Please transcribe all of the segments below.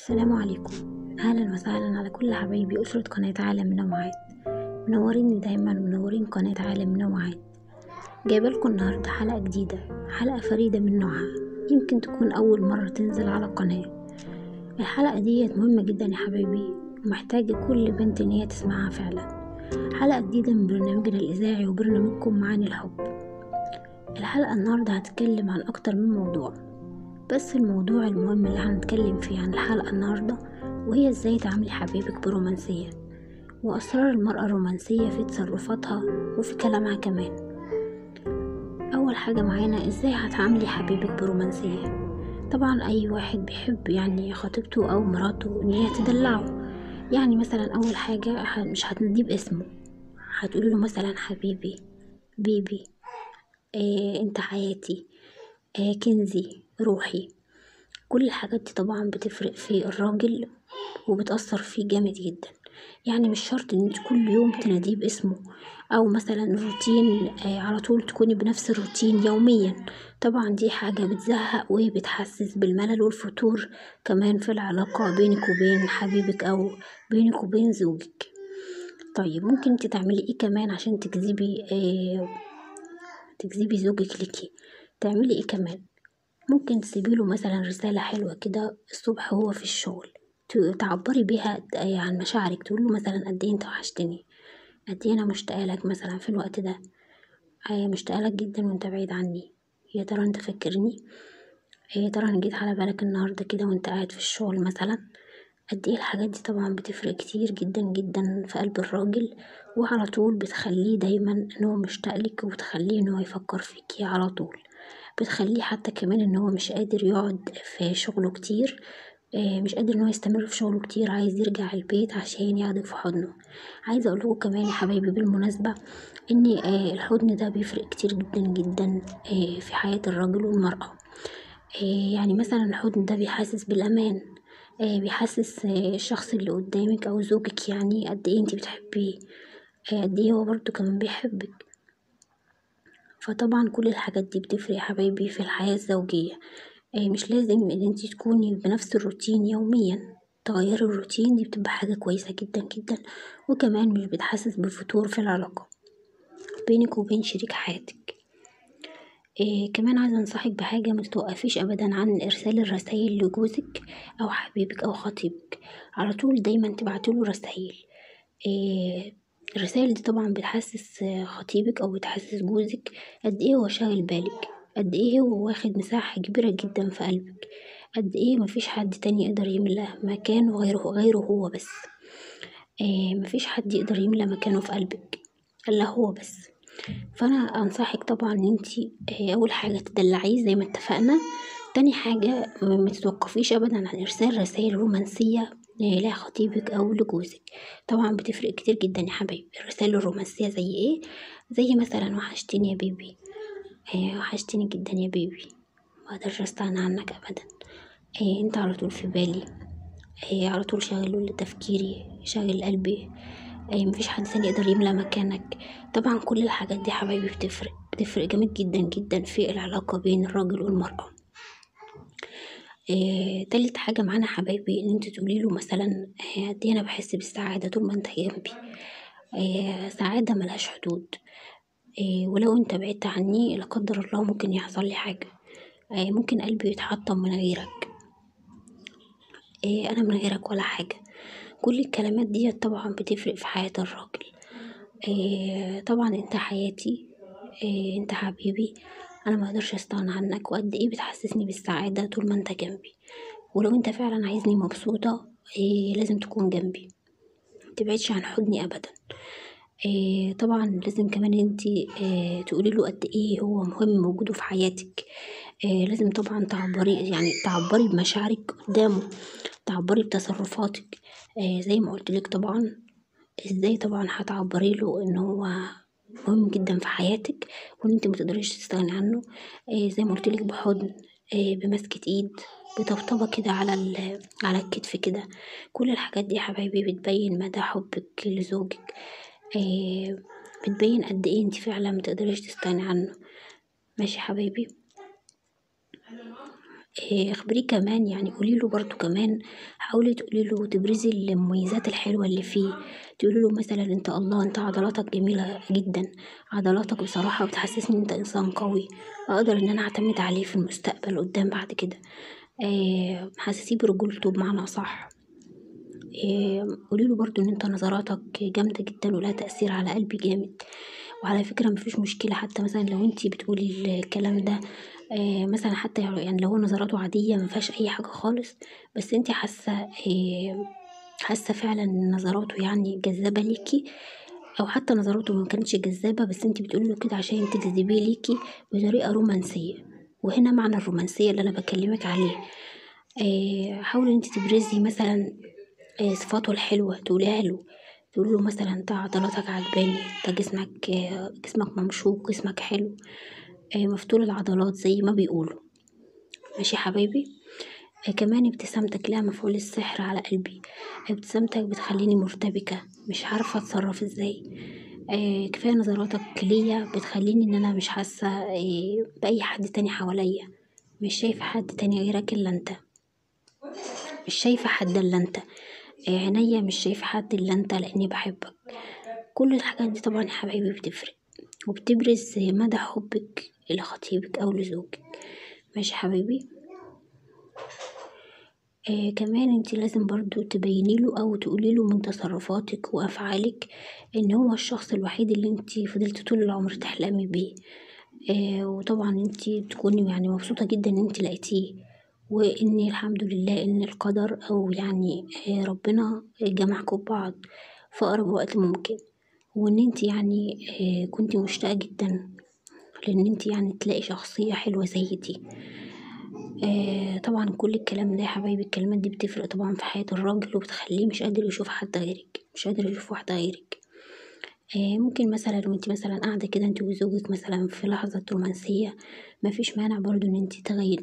السلام عليكم. أهلا وسهلا على كل حبايبي. أسرة قناة عالم منوعات منوريني دايما منورين قناة عالم منوعات جايبالكم النهاردة حلقة جديدة حلقة فريدة من نوعها. يمكن تكون أول مرة تنزل على القناة. الحلقة ديت مهمة جدا يا حبايبي ومحتاجة كل بنت إن هي تسمعها فعلا. حلقة جديدة من برنامجنا الإذاعي وبرنامجكم معاني الحب. الحلقة النهاردة هتتكلم عن أكتر من موضوع. بس الموضوع المهم اللي هنتكلم فيه عن الحلقة النهاردة وهي إزاي تعاملي حبيبك برومانسية وأسرار المرأة الرومانسية في تصرفاتها وفي كلامها كمان. أول حاجة معانا إزاي هتعاملي حبيبك برومانسية؟ طبعا أي واحد بيحب يعني خطيبته أو مراته إن هي تدلعه. يعني مثلا أول حاجة مش هتناديه باسمه. هتقولي له مثلا حبيبي بيبي إيه أنت حياتي. كنزي روحي. كل الحاجات دي طبعا بتفرق في الراجل وبتأثر فيه جامد جدا. يعني مش شرط إن انت كل يوم تناديه باسمه أو مثلا روتين آه، على طول تكوني بنفس الروتين يوميا. طبعا دي حاجة بتزهق وبتحسس بالملل والفتور كمان في العلاقة بينك وبين حبيبك أو بينك وبين زوجك. طيب ممكن انت تعملي إيه كمان عشان تجذبي آه تجذبي زوجك ليكي؟ تعملي إيه كمان؟ ممكن تسيبيله مثلا رسالة حلوة كده الصبح هو في الشغل تعبري بيها آه، عن مشاعرك تقول له مثلا قد إيه أنت وحشتني قد إيه أنا مشتاقة لك مثلا في الوقت ده. آه، مشتاقة لك جدا وأنت بعيد عني. يا ترى أنت فاكرني؟ يا ترى أنا جيت على بالك النهاردة كده وأنت قاعد في الشغل مثلا؟ قد إيه الحاجات دي طبعا بتفرق كتير جدا جدا في قلب الراجل وعلى طول بتخليه دايما إن هو مشتاق لك وبتخليه إن هو يفكر فيكي على طول. بتخليه حتى كمان إن هو مش قادر يقعد في شغله كتير آه، مش قادر إن هو يستمر في شغله كتير عايز يرجع البيت عشان ياخدك في حضنه. عايزه أقول لكم كمان يا حبايبي بالمناسبة إن آه، الحضن ده بيفرق كتير جدا جدا آه، في حياة الراجل والمرأة. يعني مثلا الحضن ده بيحسس بالأمان بيحسس الشخص اللي قدامك أو زوجك يعني قد إيه انتي بتحبيه قد إيه هو برضه كمان بيحبك. فطبعا كل الحاجات دي بتفرق يا حبايبي في الحياة الزوجية. آه، مش لازم إن انتي تكوني بنفس الروتين يوميا. تغيري الروتين دي بتبقى حاجة كويسة جدا جدا وكمان مش بتحسس بفتور في العلاقة بينك وبين شريك حياتك. إيه كمان عايزة أنصحك بحاجة متوقفيش أبدا عن إرسال الرسايل لجوزك أو حبيبك أو خطيبك. على طول دايما تبعتوله رسايل إيه الرسائل دي طبعا بتحسس خطيبك أو بتحسس جوزك قد إيه هو شاغل بالك قد إيه هو واخد مساحة كبيرة جدا في قلبك قد إيه مفيش حد تاني يقدر يملى مكانه غيره غيره هو بس. إيه مفيش حد يقدر يملى مكانه في قلبك إلا هو بس. فأنا أنصحك طبعا إن انتي آه، أول حاجة تدلعيه زي ما اتفقنا تاني حاجة ما تتوقفيش ابدا عن إرسال رسائل رومانسية آه، لخطيبك أو لجوزك. طبعا بتفرق كتير جدا يا حبايبي الرسائل الرومانسية زي إيه؟ زي مثلا وحشتني يا بيبي. آه، وحشتني جدا يا بيبي. ما أقدرش استغنى عنك ابدا. آه، أنت على طول في بالي. آه، على طول شاغل تفكيري شاغل قلبي. آه، مفيش حد تاني يقدر يملى مكانك. طبعا كل الحاجات دي حبايبي بتفرق. بتفرق جامد جدا جدا في العلاقة بين الراجل والمرأة. آه، تالت حاجة معانا حبايبي إن أنت تقولي له مثلا آه، قد إيه أنا بحس بالسعادة طول ما أنت جنبي؟ آه، سعادة ملهاش حدود. ولو أنت بعدت عني لا قدر الله ممكن يحصل لي حاجة. ممكن قلبي يتحطم من غيرك. أنا من غيرك ولا حاجة. كل الكلمات دي طبعا بتفرق في حياة الراجل. طبعا أنت حياتي. أنت حبيبي. أنا ما أقدرش أستغنى عنك وقد إيه بتحسسني بالسعادة طول ما أنت جنبي. ولو أنت فعلا عايزني مبسوطة آه، لازم تكون جنبي. متبعدش عن حضني ابدا. آه، طبعا لازم كمان انتي آه، تقولي له قد إيه هو مهم وجوده في حياتك. آه، لازم طبعا تعبري يعني تعبري بمشاعرك قدامه تعبري بتصرفاتك. آه، زي ما قلت لك طبعا إزاي طبعا هتعبري له إن هو مهم جدا في حياتك وان انت متقدريش تستغني عنه. آه زي ما قلت لك بحضن آه بمسكة إيد بطبطبة كده على على الكتف كده. كل الحاجات دي يا حبايبي بتبين مدى حبك لزوجك. آه بتبين قد إيه انت فعلا متقدريش تستغني عنه. ماشي يا حبايبي؟ آه، اخبريه كمان يعني قولي له برضه كمان حاولي تقولي له تبرزي المميزات الحلوة اللي فيه. تقولي له مثلا أنت الله أنت عضلاتك جميلة جدا. عضلاتك بصراحة بتحسسني إن أنت إنسان قوي. أقدر إن أنا أعتمد عليه في المستقبل قدام بعد كده. آه حسسيه برجولته بمعنى اصح آه قوليله برضه إن أنت نظراتك جامدة جدا ولها تأثير على قلبي جامد. وعلى فكرة مفيش مشكلة حتى مثلا لو أنتي بتقولي الكلام ده آه مثلا حتى يعني لو نظراته عادية مفيهاش أي حاجة خالص بس انتي حاسة آه حاسة فعلا إن نظراته يعني جذابة ليكي أو حتى نظراته مكانتش جذابة بس انتي بتقوليله كده عشان تجذبيه ليكي بطريقة رومانسية. وهنا معنى الرومانسية اللي أنا بكلمك عليه. آه حاولي انتي تبرزي مثلا صفاته الحلوة تقوليها له. تقولي له مثلا انت عضلاتك عجباني انت جسمك جسمك ممشوق جسمك حلو. مفتول العضلات زي ما بيقولوا. ماشي يا حبايبي؟ كمان ابتسامتك لها مفعول السحر على قلبي. ابتسامتك بتخليني مرتبكة. مش عارفة أتصرف إزاي. كفاية نظراتك ليا بتخليني إن أنا مش حاسة بأي حد تاني حواليا. مش شايفة حد تاني غيرك إلا أنت. مش شايفة حد إلا أنت. عينيا مش شايفة حد إلا أنت لأني بحبك. كل الحاجات دي طبعا يا حبايبي بتفرق. وبتبرز مدى حبك لخطيبك أو لزوجك. ماشي حبايبي آه كمان انت لازم برضو تبينيله أو تقوليله من تصرفاتك وأفعالك إن هو الشخص الوحيد اللي انت فضلتي طول العمر تحلمي بيه. آه وطبعا انت تكوني يعني مبسوطة جدا ان انت لقيتيه وإن الحمد لله إن القدر أو يعني ربنا جمعكم ببعض في أقرب وقت ممكن. وإن انت يعني كنتي مشتاقة جدا لإن انت يعني تلاقي شخصية حلوة زي دي. طبعا كل الكلام ده يا حبايبي الكلمات دي بتفرق طبعا في حياة الراجل وبتخليه مش قادر يشوف حد غيرك مش قادر يشوف واحدة غيرك. ممكن مثلا وانت مثلا قاعدة كده انت وزوجك مثلا في لحظة رومانسية مفيش مانع برضو ان انت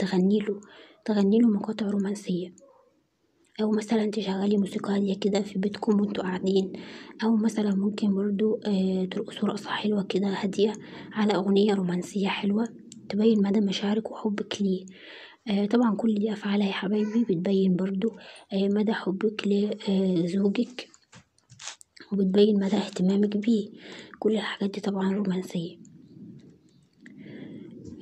تغنيله تغنيله مقاطع رومانسية. أو مثلا تشغلي موسيقى هادية كده في بيتكم وانتوا قاعدين أو مثلا ممكن برضو ترقصوا رقصة حلوة كده هادية على أغنية رومانسية حلوة تبين مدى مشاعرك وحبك ليه. طبعا كل دي أفعالها يا حبايبي بتبين برضو مدى حبك لزوجك وبتبين مدى اهتمامك بيه. كل الحاجات دي طبعا رومانسية.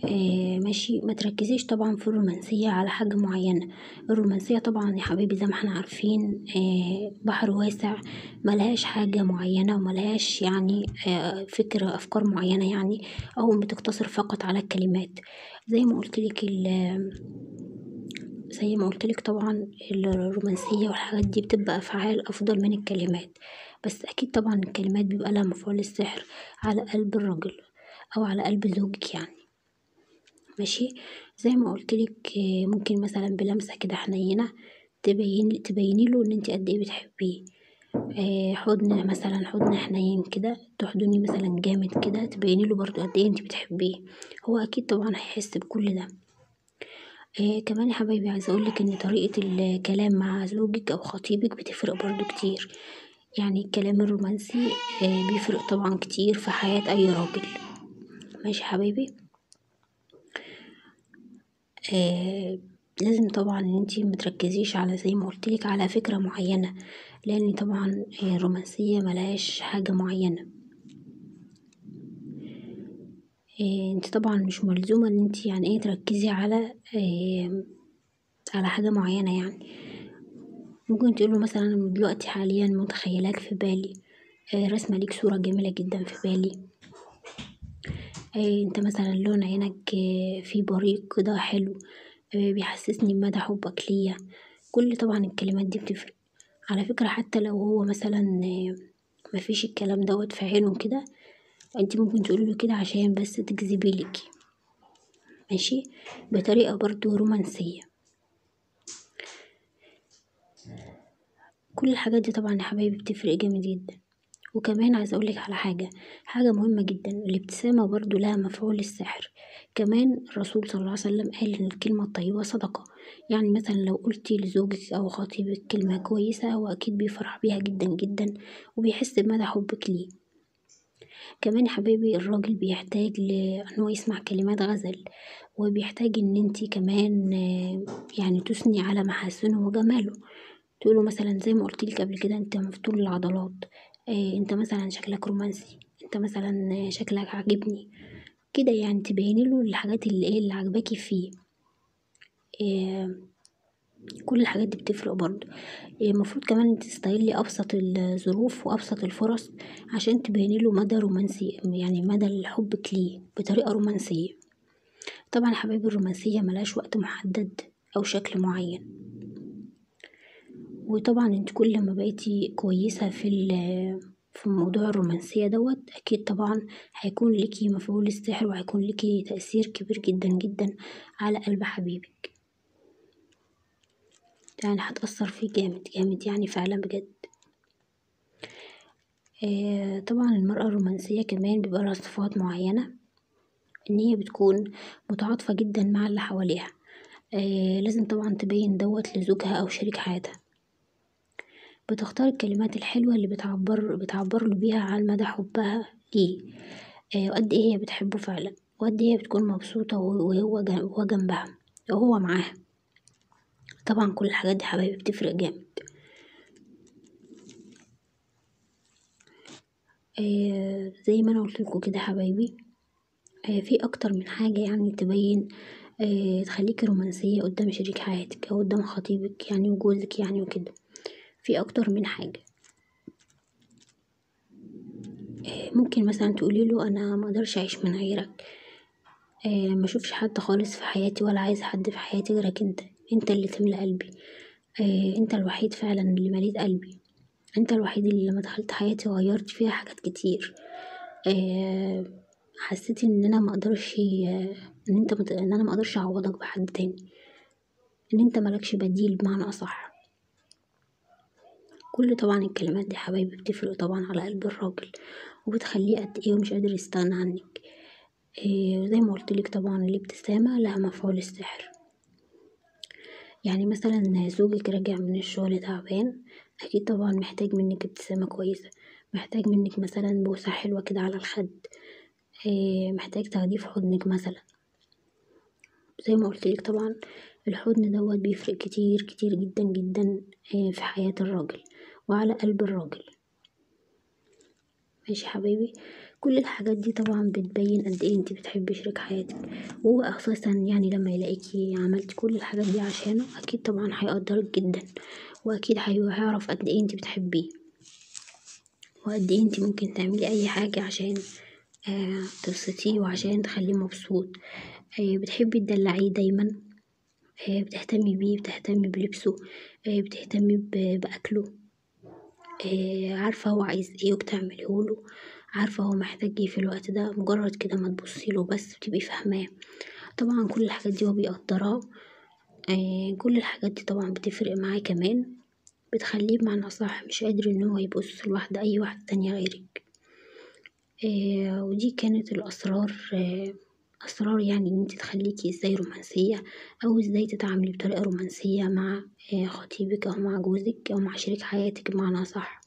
آه ماشي. ما تركزيش طبعا في الرومانسية على حاجة معينة. الرومانسية طبعا يا حبايبي زي ما إحنا عارفين آه بحر واسع ملهاش حاجة معينة وملهاش يعني آه فكرة أفكار معينة يعني أو بتقتصر فقط على الكلمات. زي ما قلتلك زي ما قلتلك طبعا الرومانسية والحاجات دي بتبقى أفعال أفضل من الكلمات. بس أكيد طبعا الكلمات بيبقى لها مفعول السحر على قلب الراجل أو على قلب زوجك يعني. ماشي؟ زي ما قلتلك ممكن مثلا بلمسة كده حنينة تبين تبينيله إن انت قد إيه بتحبيه. حضن مثلا حضن حنين كده تحضني مثلا جامد كده تبينيله برضو قد إيه انت بتحبيه. هو أكيد طبعا هيحس بكل ده. آه كمان يا حبايبي عايزة اقولك إن طريقة الكلام مع زوجك أو خطيبك بتفرق برضو كتير. يعني الكلام الرومانسي آه بيفرق طبعا كتير في حياة أي راجل. ماشي يا حبايبي؟ آه لازم طبعا إن انتي متركزيش على زي ما قلتلك على فكرة معينة لأن طبعا الرومانسية ملهاش حاجة معينة. آه انت طبعا مش ملزومة إن انتي يعني إيه تركزي على آه على حاجة معينة يعني. ممكن تقوله مثلا أنا دلوقتي حاليا متخيلاك في بالي آه رسمة ليك صورة جميلة جدا في بالي. آه انت مثلا لون عينك آه فيه بريق كده حلو آه بيحسسني بمدى حبك ليا. كل طبعا الكلمات دي بتفرق. على فكرة حتى لو هو مثلا آه مفيش الكلام دوت في عينه كده انت ممكن تقوليله كده عشان بس تجذبي ليكي. ماشي؟ بطريقة برضو رومانسية. كل الحاجات دي طبعا يا حبايبي بتفرق جامد جدا. وكمان عايزة أقولك على حاجة حاجة مهمة جدا الابتسامة برضو لها مفعول السحر. كمان الرسول صلى الله عليه وسلم قال إن الكلمة الطيبة صدقة. يعني مثلا لو قلتي لزوجك أو خطيبك كلمة كويسة هو أكيد بيفرح بيها جدا جدا وبيحس بمدى حبك ليه. كمان يا الراجل بيحتاج لإن هو يسمع كلمات غزل وبيحتاج إن انتي كمان يعني تثني على محاسنه وجماله. تقوله مثلا زي ما قلتلك قبل كده أنت مفتول العضلات انت مثلا شكلك رومانسي انت مثلا شكلك عاجبني. كده يعني تبينيله الحاجات اللي إيه اللي عاجباكي فيه. كل الحاجات دي بتفرق برضه. المفروض كمان تستغلي أبسط الظروف وأبسط الفرص عشان تبينيله مدى رومانسي يعني مدى حبك ليه بطريقة رومانسية. طبعا يا حبايبي الرومانسية ملهاش وقت محدد أو شكل معين. وطبعا انت كل ما بقيتي كويسة في في موضوع الرومانسية دوت أكيد طبعا هيكون ليكي مفعول السحر وهيكون ليكي تأثير كبير جدا جدا على قلب حبيبك. يعني هتأثر فيه جامد جامد يعني فعلا بجد. آه طبعا المرأة الرومانسية كمان بيبقى لها صفات معينة إن هي بتكون متعاطفة جدا مع اللي حواليها. آه لازم طبعا تبين دوت لزوجها أو شريك حياتها. بتختار الكلمات الحلوة اللي بتعبر بتعبرله بيها عن مدى حبها ليه. آه وقد إيه هي بتحبه فعلا. وقد إيه هي بتكون مبسوطة وهو جنبها. وهو معاها. طبعا كل الحاجات دي حبايبي بتفرق جامد. آه زي ما أنا قلتلكوا كده حبايبي آه في أكتر من حاجة يعني تبين آه تخليكي رومانسية قدام شريك حياتك أو قدام خطيبك يعني وجوزك يعني وكده. في أكتر من حاجة. ممكن مثلا تقوليله أنا مقدرش أعيش من غيرك. ما أشوفش حد خالص في حياتي ولا عايزة حد في حياتي غيرك أنت. أنت اللي تملى قلبي. أنت الوحيد فعلا اللي مليت قلبي. أنت الوحيد اللي لما دخلت حياتي غيرت فيها حاجات كتير. حسيت إن أنا مقدرش إن أنت إن أنا مقدرش أعوضك بحد تاني. إن أنت ملكش بديل بمعنى أصح. كل طبعا الكلمات دي حبايبي بتفرق طبعا على قلب الراجل وبتخليه قد إيه ومش قادر يستغنى عنك. إيه زي ما قلتلك طبعا الابتسامة لها مفعول السحر. يعني مثلا زوجك راجع من الشغل تعبان أكيد طبعا محتاج منك ابتسامة كويسة محتاج منك مثلا بوسة حلوة كده على الخد. إيه محتاج تاخديه في حضنك مثلا. زي ما قلتلك طبعا الحضن دوت بيفرق كتير كتير جدا جدا في حياة الراجل وعلى قلب الراجل. ماشي حبايبي؟ كل الحاجات دي طبعا بتبين قد إيه انتي بتحبي شريك حياتك. وهو أساسا يعني لما يلاقيكي عملتي كل الحاجات دي عشانه أكيد طبعا هيقدرك جدا وأكيد هيعرف قد إيه انتي بتحبيه. وقد إيه انتي ممكن تعملي أي حاجة عشان آه تبسطيه وعشان تخليه مبسوط. آه بتحبي تدلعيه دايما؟ آه بتهتمي بيه بتهتمي بلبسه بتهتمي بأكله؟ عارفة هو عايز إيه وبتعمليهوله عارفة هو محتاج إيه في الوقت ده؟ مجرد كده ما تبصيله بس بتبقي فاهماه. طبعا كل الحاجات دي هو بيقدرها. كل الحاجات دي طبعا بتفرق معاه كمان. بتخليه بمعنى صح مش قادر إن هو يبص لواحدة أي واحدة تانية غيرك. ودي كانت الأسرار أسرار يعني إن أنت تخليكي إزاي رومانسية أو إزاي تتعاملي بطريقة رومانسية مع خطيبك أو مع جوزك أو مع شريك حياتك بمعنى صح.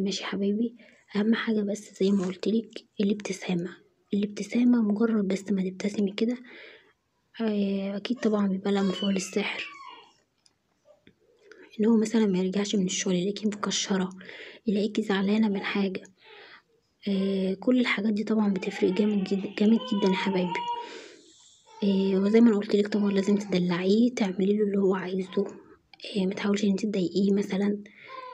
ماشي حبايبي؟ أهم حاجة بس زي ما قلتلك الابتسامة. الابتسامة مجرد بس ما تبتسمي كده أكيد طبعا بيبقى لها مفعول السحر. إن هو مثلا ما يرجعش من الشغل يلاقيكي مكشرة يلاقيكي زعلانة من حاجة. آه كل الحاجات دي طبعا بتفرق جامد جدا جامد جدا يا حبايبي. آه وزي ما أنا قلتلك طبعا لازم تدلعيه تعملي له اللي هو عايزه. آه متحاولش إن أنت تضايقيه مثلا.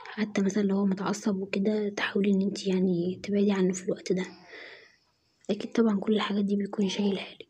حتى مثلا لو هو متعصب وكده تحاولي إن أنت يعني تبعدي عنه في الوقت ده. أكيد طبعا كل الحاجات دي بيكون شايلها لك